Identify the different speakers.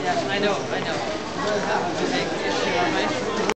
Speaker 1: Yeah, I know, I know.